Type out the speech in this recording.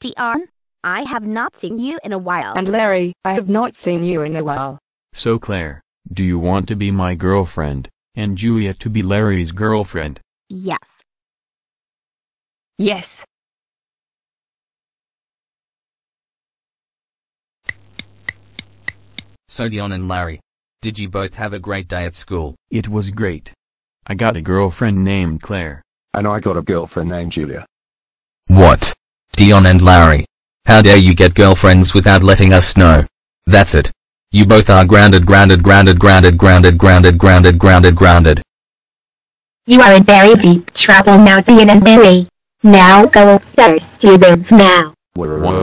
Dion, I have not seen you in a while. And Larry, I have not seen you in a while. So Claire, do you want to be my girlfriend, and Julia to be Larry's girlfriend? yes. Yes. So Dion and Larry, did you both have a great day at school? It was great. I got a girlfriend named Claire. And I got a girlfriend named Julia. What? Dion and Larry. How dare you get girlfriends without letting us know? That's it. You both are grounded grounded grounded grounded grounded grounded grounded grounded grounded. You are in very deep trouble now, Dion and Larry. Now go upstairs, students now. Whoa.